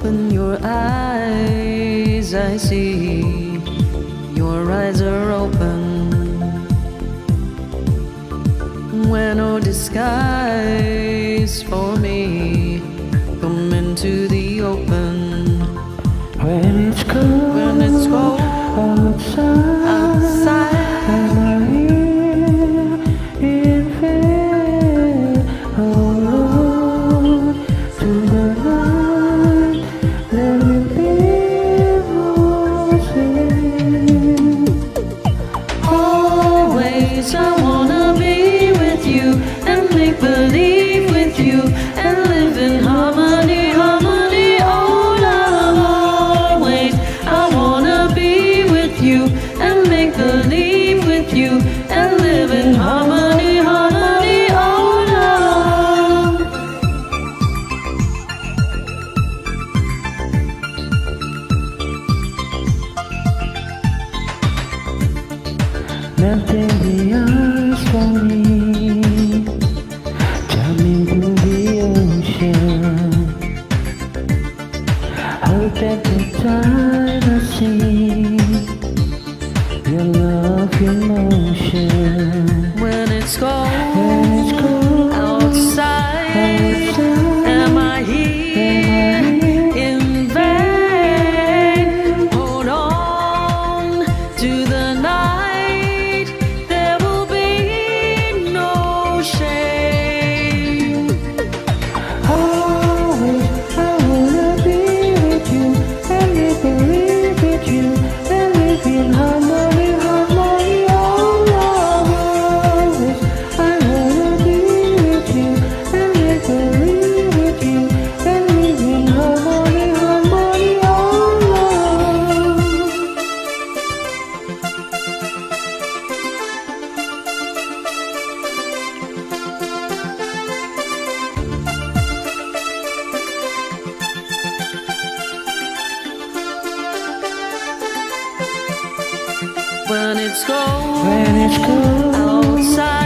open your eyes, I see your eyes are open. When no disguise for me, come into the open. When it's cold, When it's cold outside, and live in harmony, harmony. Oh, love, always I wanna be with you and make believe with you and live in harmony, harmony. Oh, love. Melting the ice for me, love, your motion. When it's cold when it's cold. When it's cold. Outside.